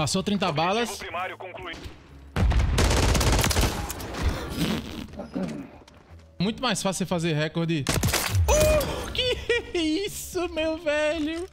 Passou 30 balas. primário concluído. Muito mais fácil você fazer recorde. Uh, que isso, meu velho?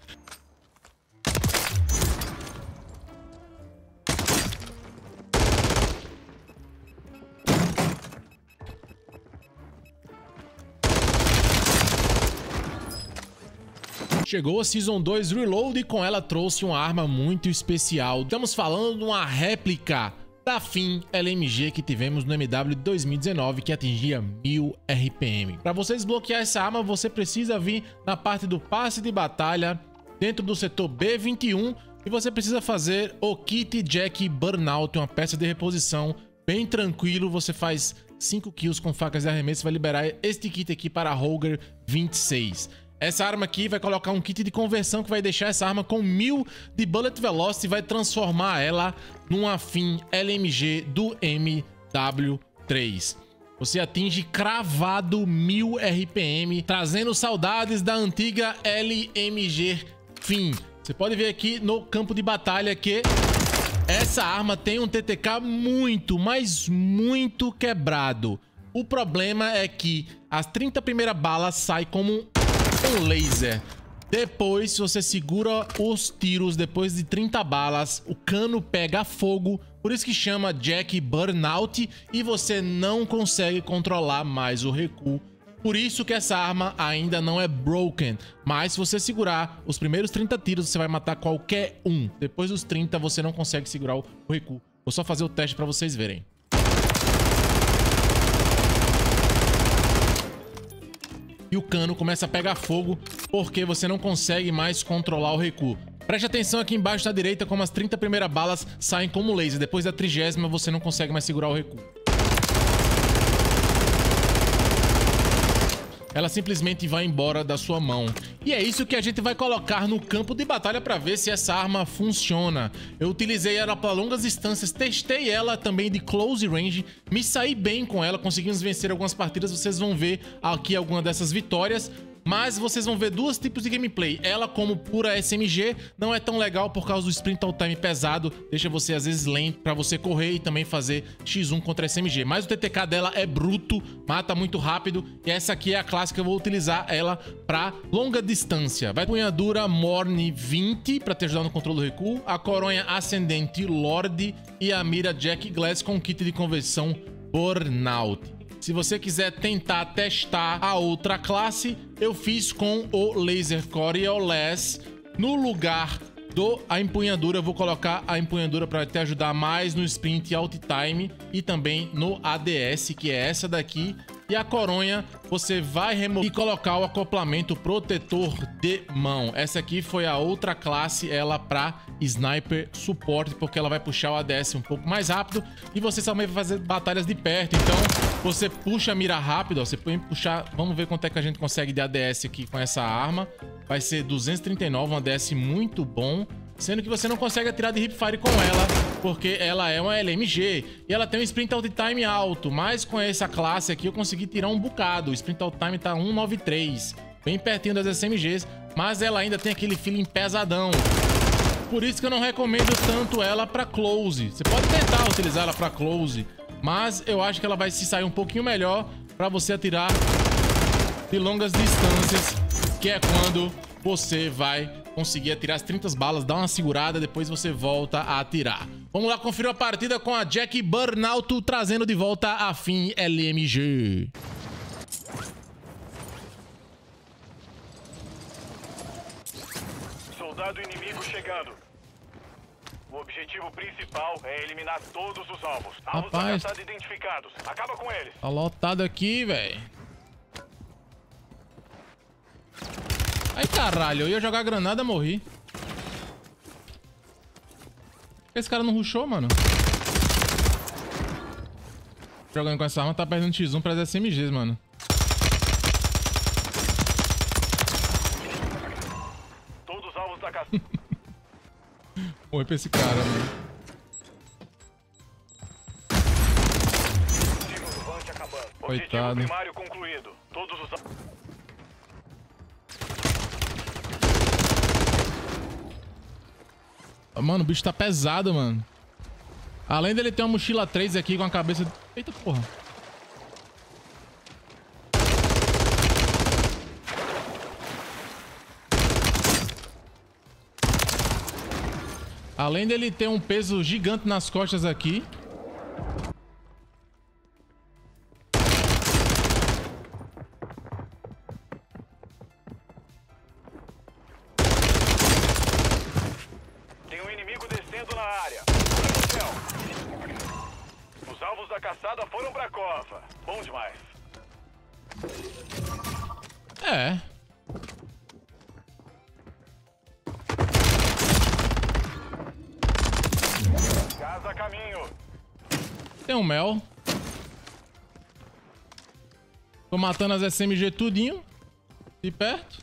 Chegou a Season 2 Reload e com ela trouxe uma arma muito especial. Estamos falando de uma réplica da FIM LMG que tivemos no MW 2019 que atingia 1000 RPM. Para você desbloquear essa arma, você precisa vir na parte do passe de batalha dentro do setor B21 e você precisa fazer o Kit Jack Burnout, uma peça de reposição bem tranquilo, você faz 5 kills com facas de arremesso vai liberar este kit aqui para Roger 26. Essa arma aqui vai colocar um kit de conversão que vai deixar essa arma com 1000 de Bullet Velocity e vai transformar ela numa FIM LMG do MW3. Você atinge cravado 1000 RPM, trazendo saudades da antiga LMG FIM. Você pode ver aqui no campo de batalha que essa arma tem um TTK muito, mas muito quebrado. O problema é que as 30 primeiras balas saem como um laser. Depois, se você segura os tiros depois de 30 balas, o cano pega fogo, por isso que chama Jack Burnout e você não consegue controlar mais o recuo. Por isso que essa arma ainda não é broken, mas se você segurar os primeiros 30 tiros, você vai matar qualquer um. Depois dos 30, você não consegue segurar o recuo. Vou só fazer o teste para vocês verem. O cano começa a pegar fogo porque você não consegue mais controlar o recuo. Preste atenção aqui embaixo da direita como as 30 primeiras balas saem como laser. Depois da trigésima você não consegue mais segurar o recuo. Ela simplesmente vai embora da sua mão. E é isso que a gente vai colocar no campo de batalha para ver se essa arma funciona. Eu utilizei ela para longas distâncias, testei ela também de close range, me saí bem com ela, conseguimos vencer algumas partidas, vocês vão ver aqui alguma dessas vitórias. Mas vocês vão ver dois tipos de gameplay. Ela, como pura SMG, não é tão legal por causa do sprint all time pesado. Deixa você, às vezes, lento pra você correr e também fazer X1 contra SMG. Mas o TTK dela é bruto, mata muito rápido. E essa aqui é a clássica, eu vou utilizar ela pra longa distância. Vai punhadura Morne 20 pra te ajudar no controle do recuo. A coronha ascendente Lorde e a mira Jack Glass com kit de conversão Burnout. Se você quiser tentar testar a outra classe, eu fiz com o Laser Core OLES. No lugar do a empunhadura, eu vou colocar a empunhadura para te ajudar mais no sprint alt time e também no ADS, que é essa daqui. E a coronha, você vai remover e colocar o acoplamento protetor de mão. Essa aqui foi a outra classe, ela para sniper suporte, porque ela vai puxar o ADS um pouco mais rápido. E você também vai fazer batalhas de perto, então você puxa a mira rápido, ó, você pode puxar... Vamos ver quanto é que a gente consegue de ADS aqui com essa arma. Vai ser 239, um ADS muito bom. Sendo que você não consegue atirar de hipfire com ela, porque ela é uma LMG. E ela tem um sprint out time alto, mas com essa classe aqui eu consegui tirar um bocado. O sprint out time tá 193, bem pertinho das SMGs, mas ela ainda tem aquele feeling pesadão. Por isso que eu não recomendo tanto ela pra close. Você pode tentar utilizar ela pra close, mas eu acho que ela vai se sair um pouquinho melhor pra você atirar de longas distâncias, que é quando você vai conseguir atirar as 30 balas, dar uma segurada, depois você volta a atirar. Vamos lá conferir a partida com a Jack Burnout, trazendo de volta a FIM LMG. Soldado inimigo chegando. O objetivo principal é eliminar todos os alvos. Alvos Rapaz. identificados. Acaba com eles. Tá lotado aqui, velho. Ai, caralho, eu ia jogar granada, morri. Esse cara não rushou, mano? Jogando com essa arma, tá perdendo X1 pras SMGs, mano. Todos os alvos da casa. Morri pra esse cara, mano. Coitado. Mano, o bicho tá pesado, mano. Além dele ter uma mochila 3 aqui com a cabeça... Eita porra. Além dele ter um peso gigante nas costas aqui. Tem um mel. Tô matando as SMG tudinho. De perto.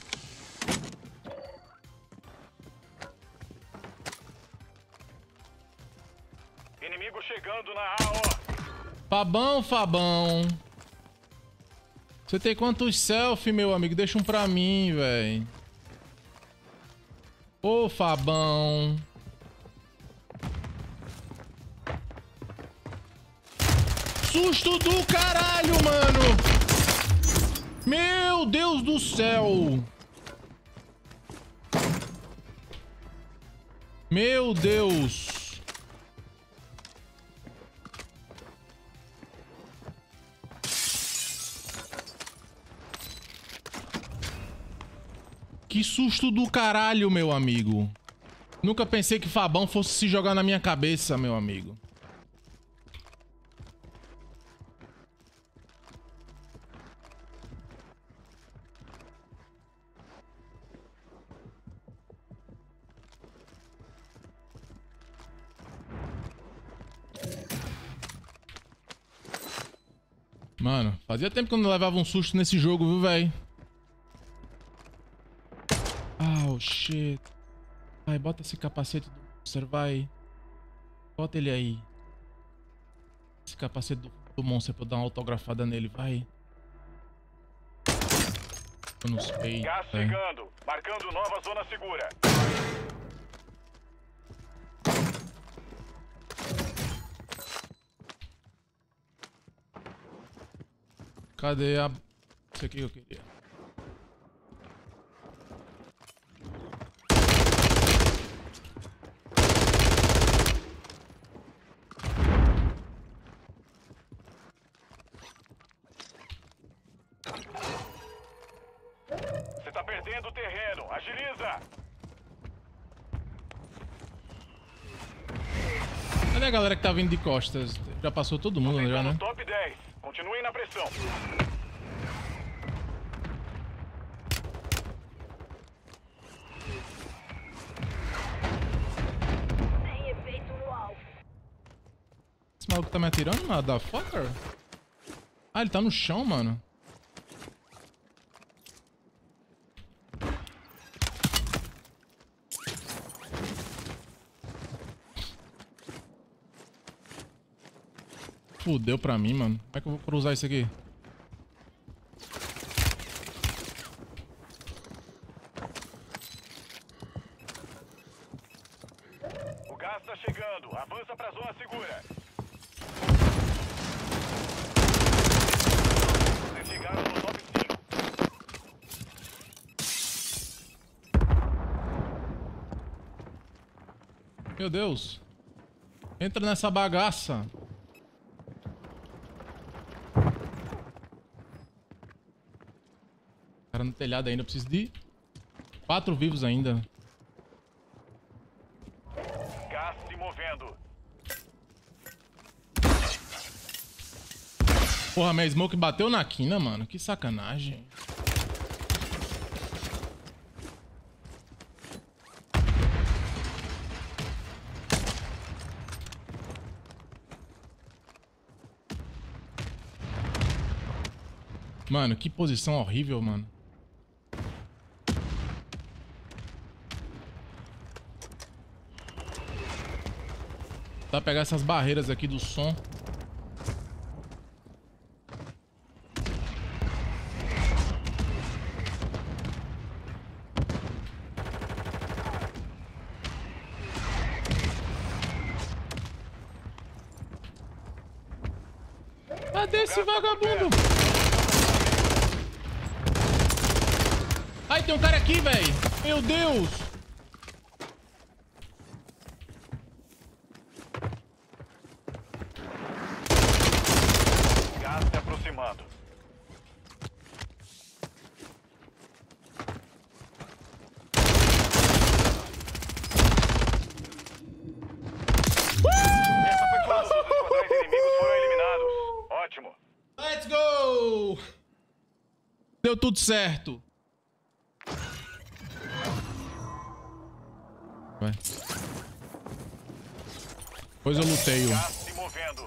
Inimigo chegando na AO. Fabão, Fabão. Você tem quantos selfie, meu amigo? Deixa um pra mim, velho. Ô, Fabão. Susto do caralho, mano. Meu Deus do céu. Meu Deus. Que susto do caralho, meu amigo. Nunca pensei que Fabão fosse se jogar na minha cabeça, meu amigo. Mano, fazia tempo que eu não levava um susto nesse jogo, viu, velho? Oh, shit. Vai, bota esse capacete do monster, vai. Bota ele aí. Esse capacete do, do monster pra eu dar uma autografada nele, vai. Tô nos peitos, Gás chegando. Marcando nova zona segura. Cadê a... Isso aqui que eu queria. Você tá perdendo terreno. Agiliza. Cadê a galera que tá vindo de costas? Já passou todo mundo já, né? Maluco tá me atirando, motherfucker? Ah, ele tá no chão, mano. Fudeu pra mim, mano. Como é que eu vou cruzar isso aqui? O gás tá chegando. Avança pra zona segura. Vocês chegaram no top 5. Meu Deus. Entra nessa bagaça. Cara no telhado ainda. Eu preciso de quatro vivos ainda. Gás se movendo. Porra, minha smoke bateu na quina, mano. Que sacanagem. Mano, que posição horrível, mano. Tá pegar essas barreiras aqui do som. Cadê esse vagabundo? Ai, tem um cara aqui, velho. Meu Deus. Gás se aproximando. Essa foi quando os esquadrões inimigos foram eliminados. Ótimo. Let's go! Deu tudo certo. Vai. Depois eu luteio. Gás se movendo.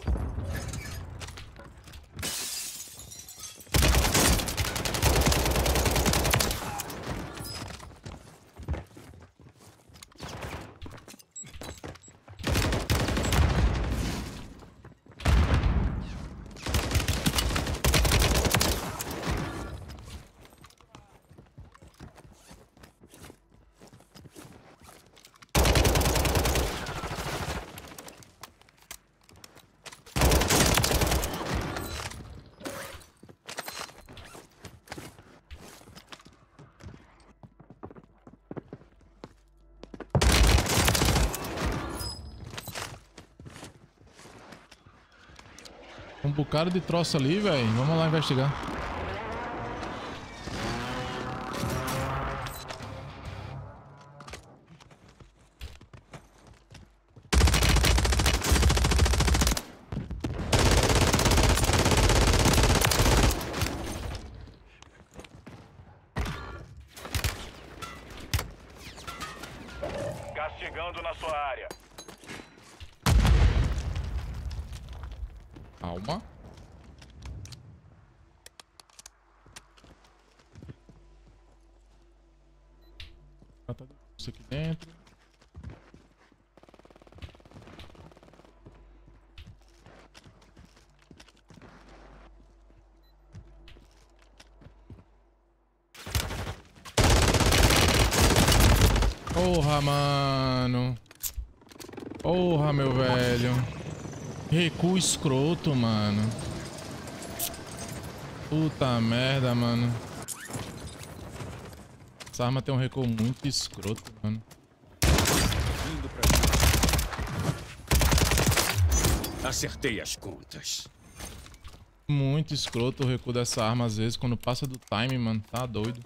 Um bocado de troço ali, velho. Vamos lá investigar. Calma. Ah, tá isso aqui dentro. Porra, mano. Porra, meu velho. Recuo escroto, mano. Puta merda, mano. Essa arma tem um recuo muito escroto, mano. Acertei as contas. Muito escroto o recuo dessa arma, às vezes, quando passa do time, mano. Tá doido.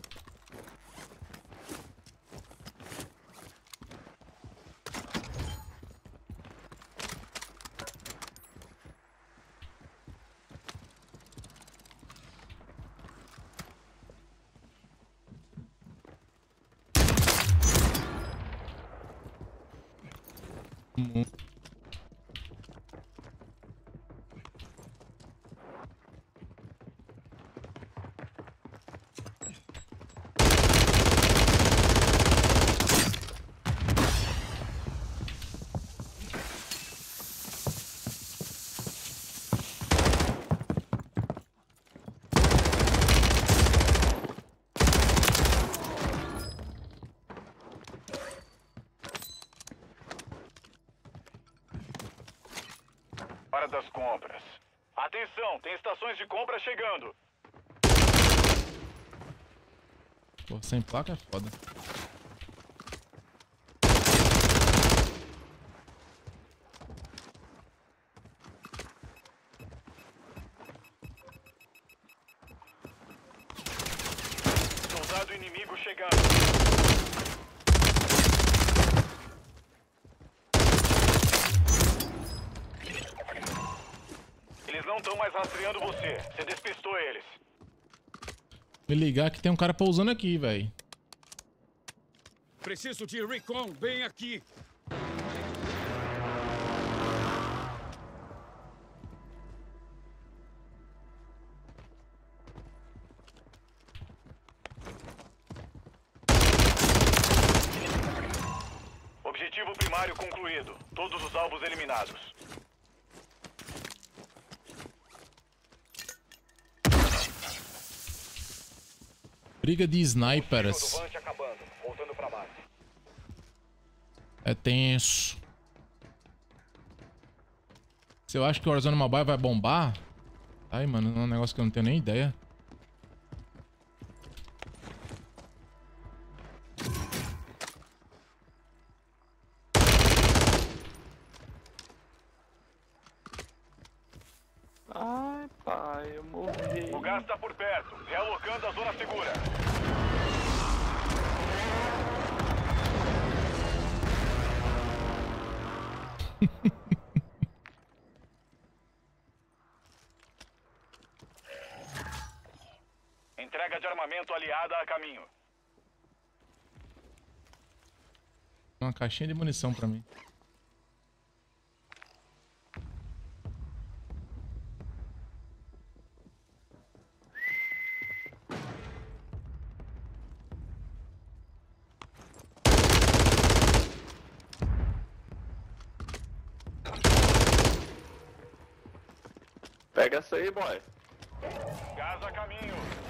Das compras. Atenção, tem estações de compra chegando. Pô, sem placa é foda. Você. Você despistou eles. Me ligar que tem um cara pousando aqui, velho. Preciso de recon bem aqui. Objetivo primário concluído. Todos os alvos eliminados. Briga de snipers. É tenso. Se eu acho que o Warzone Mobile vai bombar, Ai, mano, é um negócio que eu não tenho nem ideia. Ai, pai, eu morri. O gás está por perto. Realocando a zona segura. Armamento aliada a caminho. Uma caixinha de munição pra mim. Pega essa aí, boy. Gás a caminho.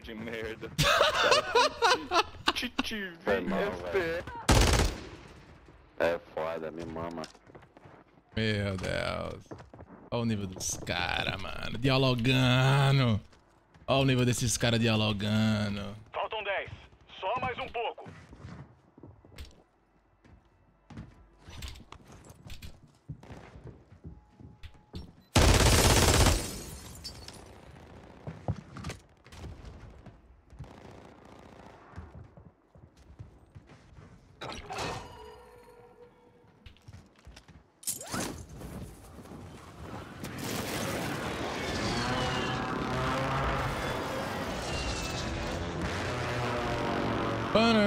De merda. Titi, vem. É foda, me mama. Meu Deus. Olha o nível dos caras, mano. Dialogando. Olha o nível desses caras dialogando. Faltam 10. Só mais um pouco.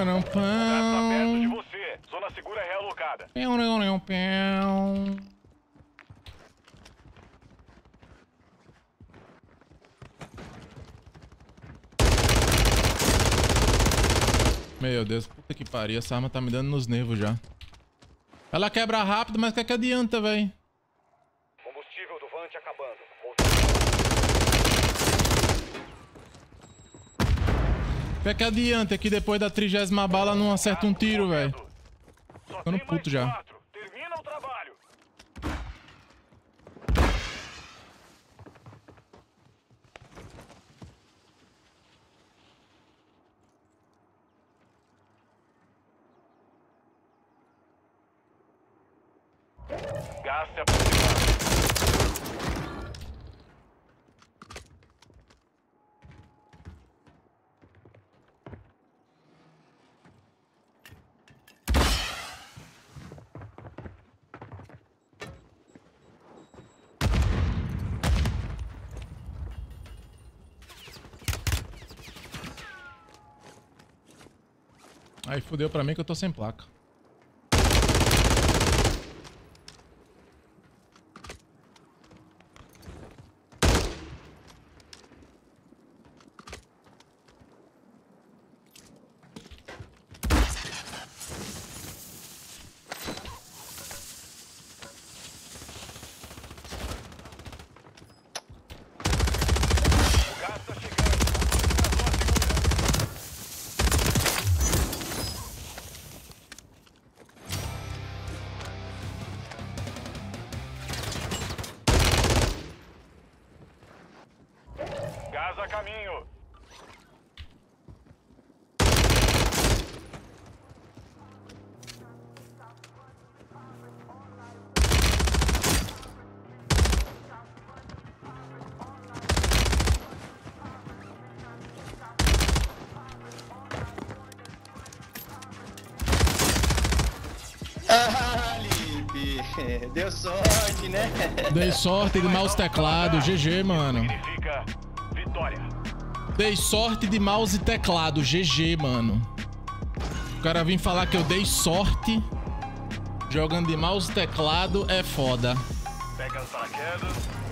Gás está perto de pão. você. Zona segura realocada. Pão, pão, pão, pão. Meu Deus, puta que pariu. Essa arma tá me dando nos nervos já. Ela quebra rápido, mas o que é que adianta, véi? O que é que adianta depois da trigésima bala não acerta um tiro, velho? Ficando puto já. Gás se aproximando. Aí fudeu pra mim que eu tô sem placa. Deu sorte, né? Dei sorte de mouse teclado. GG, mano. Significa vitória. Dei sorte de mouse e teclado. GG, mano. cara vir falar que eu dei sorte jogando de mouse e teclado é foda. Pega as paraquedas.